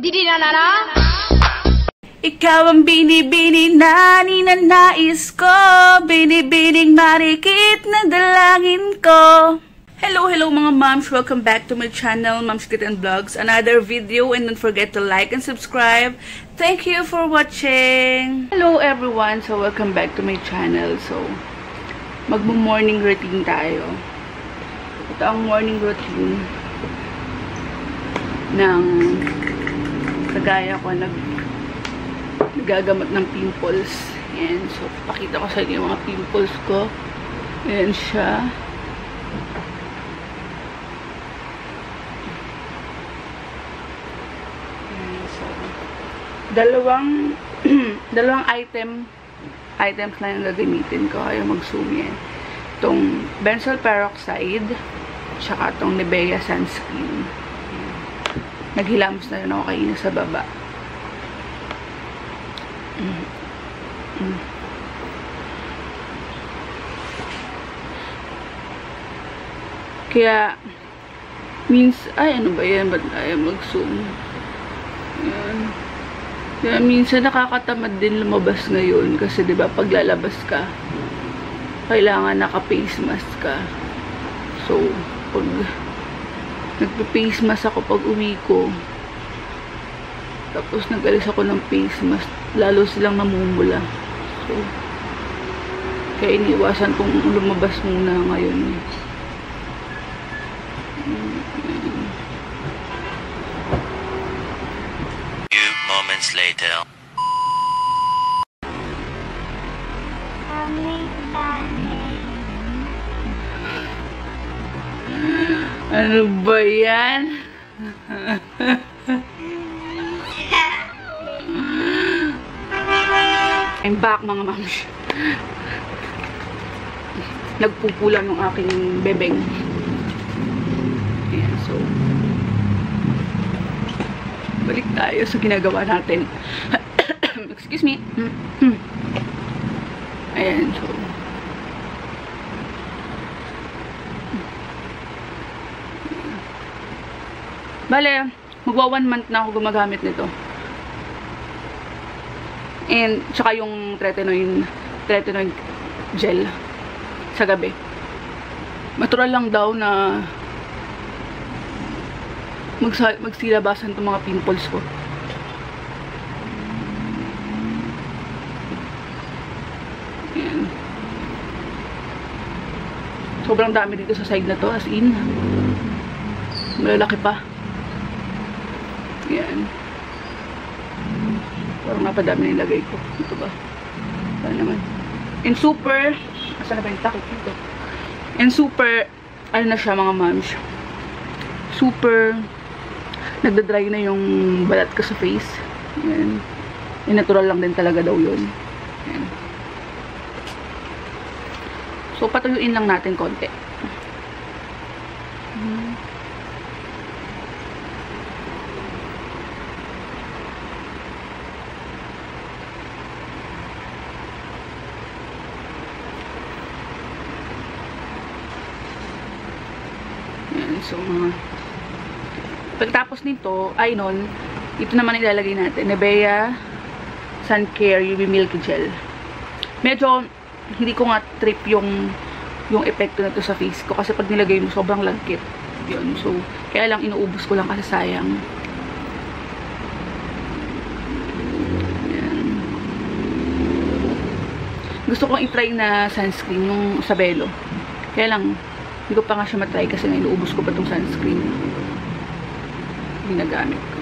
Didi na na na? Ikaw ang binibini na ninanais ko Binibining marikit na dalangin ko Hello, hello mga moms! Welcome back to my channel, Moms Kitten Vlogs. Another video and don't forget to like and subscribe. Thank you for watching! Hello everyone! So, welcome back to my channel. So, magmo-morning routine tayo. Ito ang morning routine ng kagaya ko nag nagagamot ng pimples. Ayan. So, pakita ko sa inyo yung mga pimples ko. Ayan siya. Dalawang dalawang item items na yung gagamitin ko. Kaya mag-zoom yan. Itong benzoyl peroxide tsaka itong Nivea sunscreen. Ayan. Naghilamos na rin ako kaina sa baba. Mm. Kaya, means, ay, ano ba yan? Ba't ayaw mag-zoom? Yan. Kaya minsan nakakatamad din lumabas ngayon kasi 'di ba paglalabas ka kailangan naka-face mask ka. So, pag nagpe-face mask ako pag uwi ko tapos nagalis ako ng face mask lalo silang namumula. So, kaya iniwasan kong lumabas muna ngayon. few moments later. Ano ba yan? I'm back mga mams. Nagpupulang yung aking bebeng. Ayan, so. Balik tayo sa ginagawa natin. Excuse me. Ayan, so. Bale, magwa one month na ako gumagamit nito. And, tsaka yung tretinoin, tretinoin gel sa gabi. Natural lang daw na magsilabasan itong mga pimples ko. Ayan. Sobrang dami dito sa side na to, as in. Malalaki pa. Ayan. Parang napadami na ilagay ko. Ito ba? Saan naman? And super, asan na ba yung takip dito? And super, ano na siya mga moms? Super, nagda-dry na yung balat ko sa face. Ayan. And natural lang din talaga daw yun. Ayan. So, patuyuin lang natin konti. Ayan, so, mga pagtapos nito, ay nun, ito naman ilalagay natin. Nivea Sun Care UV Milk Gel. Medyo, hindi ko nga trip yung yung epekto nito sa face ko. Kasi pag nilagay mo, sobrang lagkit. Yun. So, kaya lang inuubos ko lang kasi sayang. Ayan. Gusto kong itry na sunscreen, yung Sabelo. Kaya lang, hindi ko pa nga siya matry kasi nga ko pa itong sunscreen. Ginagamit ko.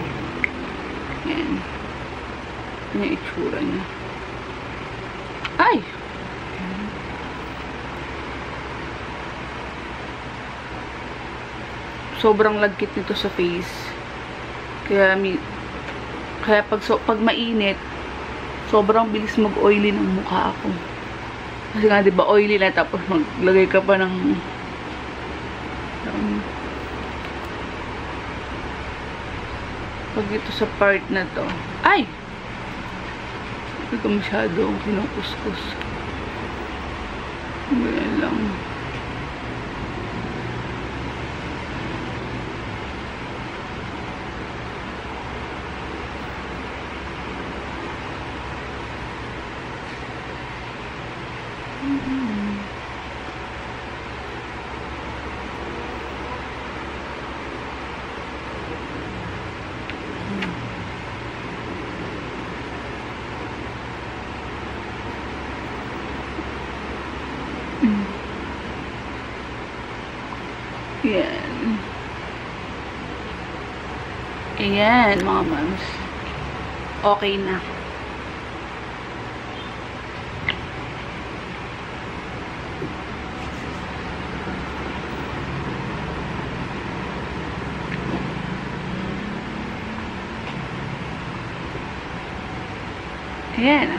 Ayan. Ano yung itsura niya? Ay! sobrang lagkit nito sa face. Kaya, mi, kaya pag, so, pag mainit, sobrang bilis mag-oily ng mukha ako. Kasi nga, di ba, oily na, tapos maglagay ka pa ng, um, pag ito sa part na to, ay! Hindi ko masyado kinukuskus. Ganyan lang. Yan. Ayan, mga. Okay na. Ayan.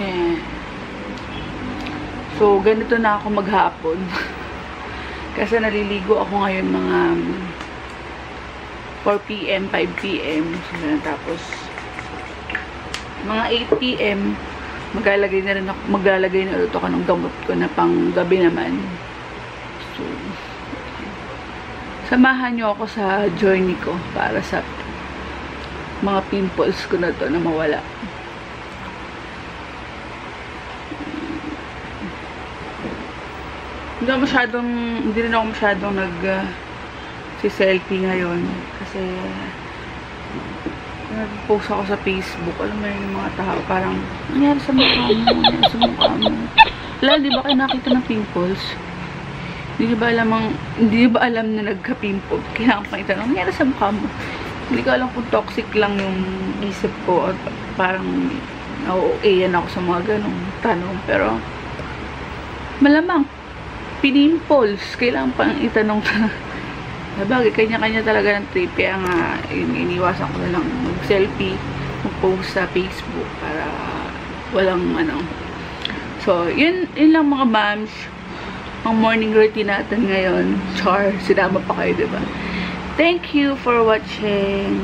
Ayan. So, ganito na ako maghapon. Kasi naliligo ako ngayon mga um, 4 p.m., 5 p.m. So, ganun. tapos, mga 8 p.m., maglalagay na rin ako, maglalagay na ulit ako ng gamot ko na pang gabi naman. So, samahan nyo ako sa journey ko para sa mga pimples ko na to na mawala. Hindi ako masyadong, hindi rin ako masyadong nag uh, si selfie ngayon. Kasi nag-post ako sa Facebook. Alam mo yun yung mga tao parang nangyari sa mukha mo nangyari sa mukha mo. Wala di ba kayo nakita ng pimples? Hindi ba alam ang, hindi ba alam na nagka-pimple? Kailangan pang itanong nangyari sa mukha mo. Hindi ko alam kung toxic lang yung isip ko at parang nauuayan ako sa mga ganong tanong. Pero malamang pinimples kailangan pang itanong Sabagay, kanya-kanya talaga ng trip. Kaya nga, yun, iniwasan ko na lang mag-selfie, mag-post sa Facebook para walang ano. So, yun, yun lang mga moms. Ang morning routine natin ngayon. Char, sinama pa kayo, diba? Thank you for watching.